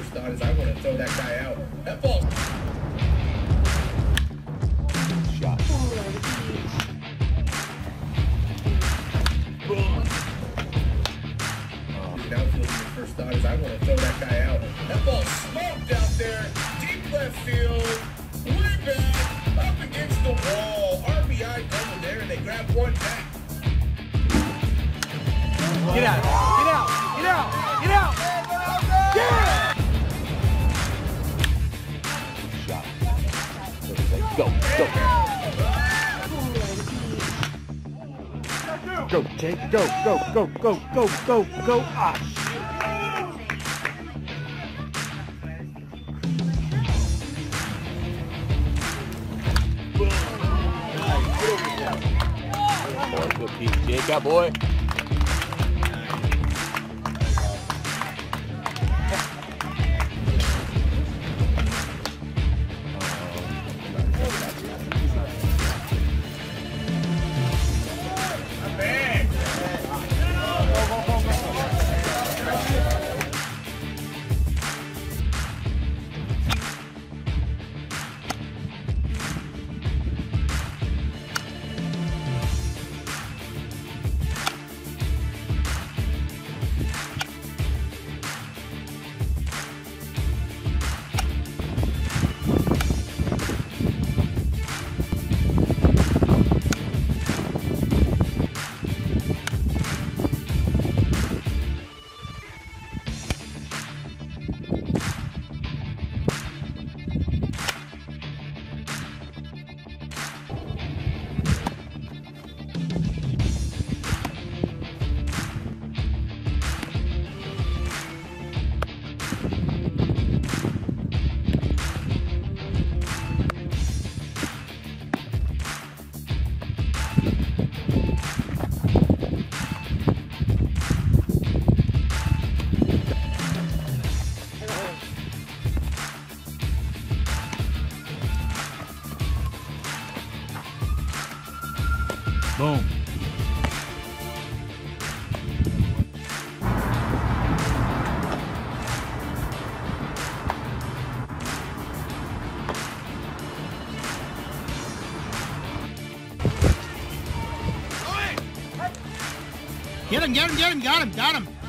first thought is I want to throw that guy out. That ball. Shot. Downfield, your first thought is I want to throw that guy out. That ball smoked out there, deep left field, way back, up against the wall. RBI double there, and they grab one back. Get out! Get out! Get out! Get out! Go, go. Go, Jake. Go, go, go, go, go, go, go. Ah, Boy, good piece. Jake, boy. Boom. Get him! Get him! Get him! Got him! Got him!